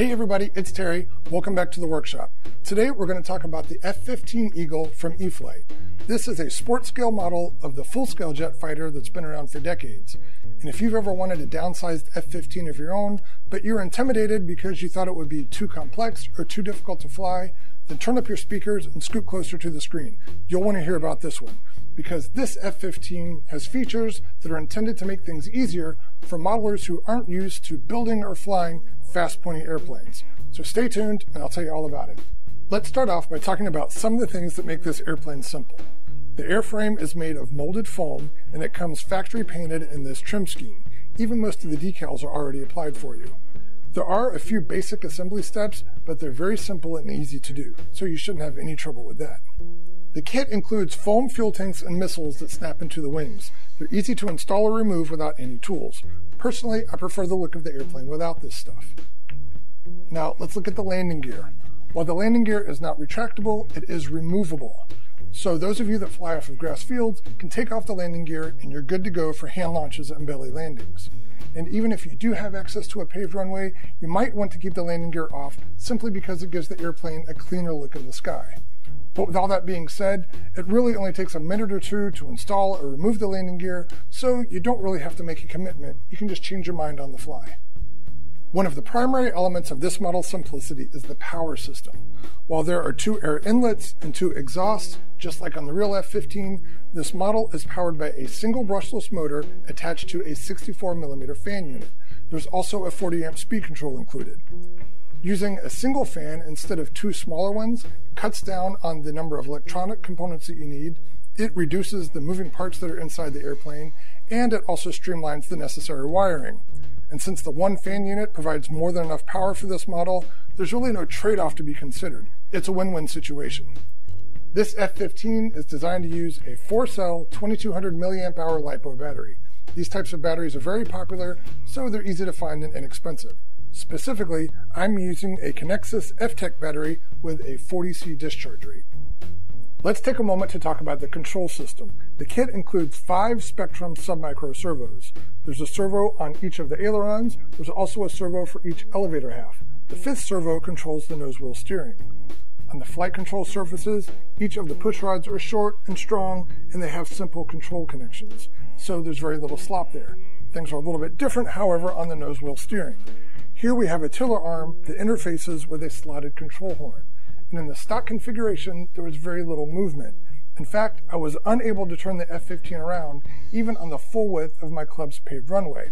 Hey everybody, it's Terry. Welcome back to the workshop. Today we're going to talk about the F-15 Eagle from E-flite. This is a sport scale model of the full-scale jet fighter that's been around for decades. And if you've ever wanted a downsized F-15 of your own, but you're intimidated because you thought it would be too complex or too difficult to fly, then turn up your speakers and scoot closer to the screen. You'll want to hear about this one because this F-15 has features that are intended to make things easier for modelers who aren't used to building or flying fast pointy airplanes. So stay tuned and I'll tell you all about it. Let's start off by talking about some of the things that make this airplane simple. The airframe is made of molded foam and it comes factory painted in this trim scheme. Even most of the decals are already applied for you. There are a few basic assembly steps, but they're very simple and easy to do, so you shouldn't have any trouble with that. The kit includes foam fuel tanks and missiles that snap into the wings. They're easy to install or remove without any tools. Personally, I prefer the look of the airplane without this stuff. Now, let's look at the landing gear. While the landing gear is not retractable, it is removable. So those of you that fly off of grass fields can take off the landing gear and you're good to go for hand launches and belly landings. And even if you do have access to a paved runway, you might want to keep the landing gear off simply because it gives the airplane a cleaner look in the sky. But with all that being said, it really only takes a minute or two to install or remove the landing gear, so you don't really have to make a commitment. You can just change your mind on the fly. One of the primary elements of this model's simplicity is the power system. While there are two air inlets and two exhausts, just like on the real F-15, this model is powered by a single brushless motor attached to a 64mm fan unit. There's also a 40 amp speed control included. Using a single fan instead of two smaller ones cuts down on the number of electronic components that you need, it reduces the moving parts that are inside the airplane, and it also streamlines the necessary wiring. And since the one fan unit provides more than enough power for this model, there's really no trade-off to be considered. It's a win-win situation. This F-15 is designed to use a four-cell 2200 milliamp hour LiPo battery. These types of batteries are very popular, so they're easy to find and inexpensive. Specifically, I'm using a Conexus F-Tech battery with a 40C discharge rate. Let's take a moment to talk about the control system. The kit includes five Spektrum submicro servos. There's a servo on each of the ailerons. There's also a servo for each elevator half. The fifth servo controls the nose wheel steering. On the flight control surfaces, each of the push rods are short and strong, and they have simple control connections, so there's very little slop there. Things are a little bit different, however, on the nose wheel steering. Here we have a tiller arm that interfaces with a slotted control horn and in the stock configuration, there was very little movement. In fact, I was unable to turn the F-15 around even on the full width of my club's paved runway.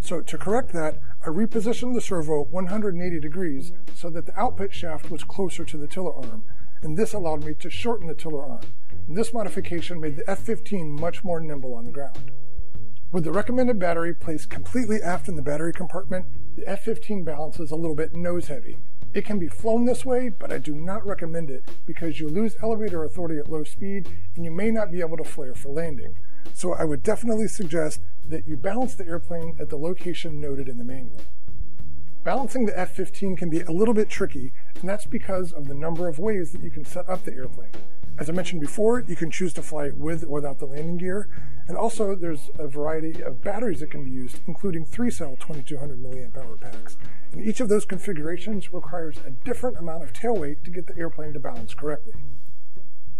So to correct that, I repositioned the servo 180 degrees so that the output shaft was closer to the tiller arm, and this allowed me to shorten the tiller arm. And this modification made the F-15 much more nimble on the ground. With the recommended battery placed completely aft in the battery compartment, the F-15 balances a little bit nose heavy, it can be flown this way, but I do not recommend it because you lose elevator authority at low speed and you may not be able to flare for landing. So I would definitely suggest that you balance the airplane at the location noted in the manual. Balancing the F-15 can be a little bit tricky, and that's because of the number of ways that you can set up the airplane. As I mentioned before, you can choose to fly with or without the landing gear, and also there's a variety of batteries that can be used, including three-cell 2200 milliamp hour packs. And each of those configurations requires a different amount of tail weight to get the airplane to balance correctly.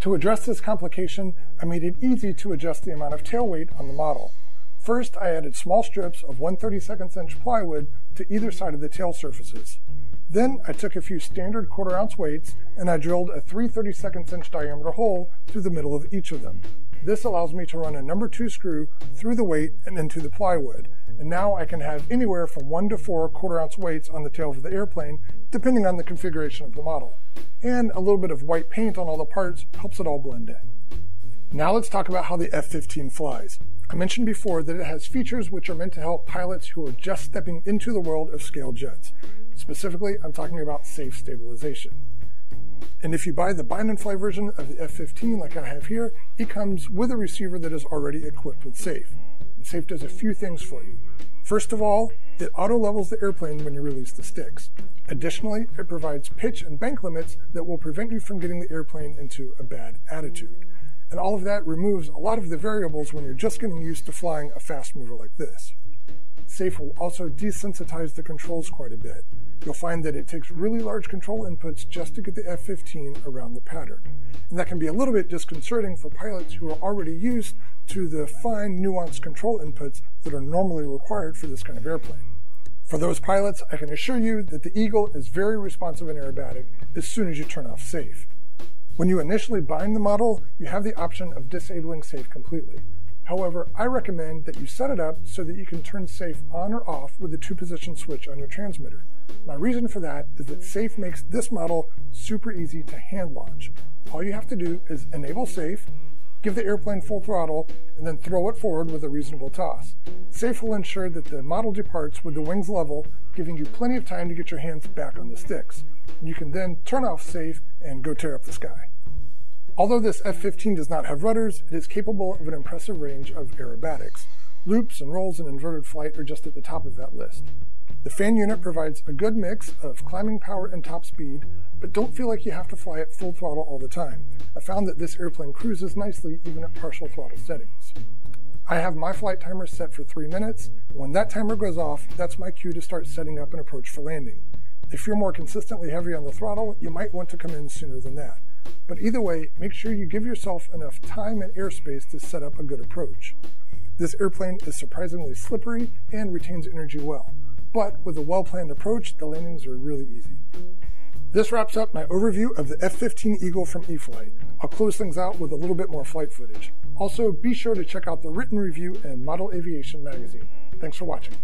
To address this complication, I made it easy to adjust the amount of tail weight on the model. First, I added small strips of 1 32nd inch plywood to either side of the tail surfaces. Then I took a few standard quarter ounce weights and I drilled a 3 32nd inch diameter hole through the middle of each of them. This allows me to run a number two screw through the weight and into the plywood. And now I can have anywhere from one to four quarter ounce weights on the tail of the airplane, depending on the configuration of the model. And a little bit of white paint on all the parts helps it all blend in. Now let's talk about how the F-15 flies. I mentioned before that it has features which are meant to help pilots who are just stepping into the world of scale jets. Specifically, I'm talking about safe stabilization. And if you buy the bind and fly version of the F-15 like I have here, it comes with a receiver that is already equipped with SAFE. And SAFE does a few things for you. First of all, it auto levels the airplane when you release the sticks. Additionally, it provides pitch and bank limits that will prevent you from getting the airplane into a bad attitude. And all of that removes a lot of the variables when you're just getting used to flying a fast mover like this. SAFE will also desensitize the controls quite a bit. You'll find that it takes really large control inputs just to get the F-15 around the pattern. And that can be a little bit disconcerting for pilots who are already used to the fine, nuanced control inputs that are normally required for this kind of airplane. For those pilots, I can assure you that the Eagle is very responsive and aerobatic as soon as you turn off safe. When you initially bind the model, you have the option of disabling safe completely. However, I recommend that you set it up so that you can turn safe on or off with the two position switch on your transmitter. My reason for that is that safe makes this model super easy to hand launch. All you have to do is enable safe, give the airplane full throttle, and then throw it forward with a reasonable toss. Safe will ensure that the model departs with the wings level, giving you plenty of time to get your hands back on the sticks. You can then turn off safe and go tear up the sky. Although this F-15 does not have rudders, it is capable of an impressive range of aerobatics. Loops and rolls and inverted flight are just at the top of that list. The fan unit provides a good mix of climbing power and top speed, but don't feel like you have to fly at full throttle all the time. I found that this airplane cruises nicely even at partial throttle settings. I have my flight timer set for three minutes. When that timer goes off, that's my cue to start setting up an approach for landing. If you're more consistently heavy on the throttle, you might want to come in sooner than that. But either way, make sure you give yourself enough time and airspace to set up a good approach. This airplane is surprisingly slippery and retains energy well, but with a well-planned approach, the landings are really easy. This wraps up my overview of the F-15 Eagle from E-flite. I'll close things out with a little bit more flight footage. Also, be sure to check out the written review in Model Aviation magazine. Thanks for watching.